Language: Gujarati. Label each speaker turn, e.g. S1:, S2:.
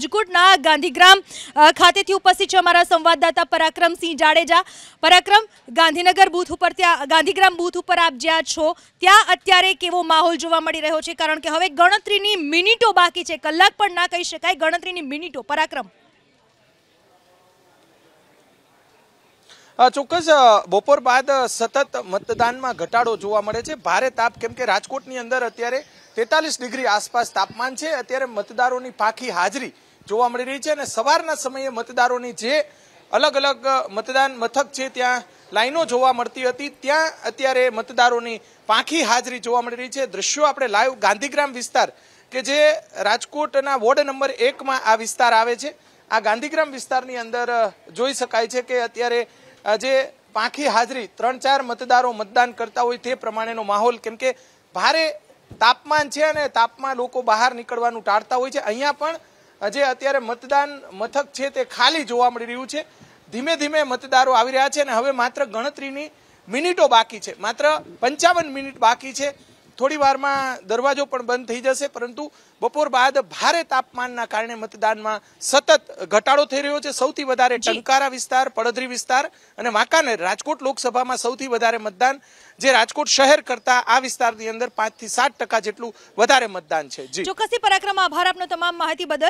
S1: રાજકોટના ગાંધીગ્રામ ખાતેથી ઉપસ્થિત છે અમારા સંવાદદાતા પરાક્રમસિંહ જાડેજા. પરાક્રમ, ગાંધીનગર બૂથ ઉપર ત્યાં, ગાંધીગ્રામ બૂથ ઉપર આપ જ્યાં છો, ત્યાં અત્યારે કેવો માહોલ જોવા મળી રહ્યો છે? કારણ કે હવે ગણતરીની મિનિટો બાકી છે. કલાક પણ ના કહી શકાય. ગણતરીની મિનિટો. પરાક્રમ.
S2: ચોક્કસ બપોર બાદ સતત મતદાનમાં ઘટાડો જોવા મળે છે. ભારે તાપ, કેમ કે રાજકોટની અંદર અત્યારે તેતાલીસ ડિગ્રી આસપાસ તાપમાન છે. અત્યારે મતદારોની પાખી હાજરી જોવા મળી રહી છે અને સવારના સમયે મતદારોની જે અલગ અલગ મતદાન મથક છે ત્યાં લાઈનો જોવા મળતી હતી. ત્યાં અત્યારે મતદારોની પાંખી હાજરી જોવા મળી રહી છે. દ્રશ્યો આપણે લાઈવ ગાંધીગ્રામ વિસ્તાર કે જે રાજકોટના વોર્ડ નંબર એકમાં આ વિસ્તાર આવે છે. આ ગાંધીગ્રામ વિસ્તારની અંદર જોઈ શકાય છે કે અત્યારે જે પાંખી હાજરી ત્રણ ચાર મતદારો મતદાન કરતા હોય તે પ્રમાણેનો માહોલ કેમ કે ભારે તાપમાન છે અને તાપમાં લોકો બહાર નીકળવાનું ટાળતા હોય છે. અહીંયા પણ જે અત્યારે મતદાન મથક છે તે ખાલી જોવા મળી રહ્યું છે. ધીમે ધીમે મતદારો આવી રહ્યા છે અને હવે માત્ર ગણતરીની મિનિટો બાકી છે. માત્ર પંચાવન મિનિટ બાકી છે. થોડી વારમાં દરવાજો પણ બંધ થઈ જશે પરંતુ બપોર બાદ ભારે તાપમાનના કારણે મતદાનમાં સતત ઘટાડો થઈ રહ્યો છે. સૌથી વધારે ટંકારા વિસ્તાર પડધરી વિસ્તાર અને વાંકાનેર રાજકોટ લોકસભામાં સૌથી વધારે મતદાન જે રાજકોટ શહેર કરતા આ વિસ્તારની અંદર પાંચથી સાત ટકા જેટલું વધારે મતદાન છે. જી.
S1: ચોક્કસથી પરાક્રમ. આભાર આપનો તમામ માહિતી બદલ.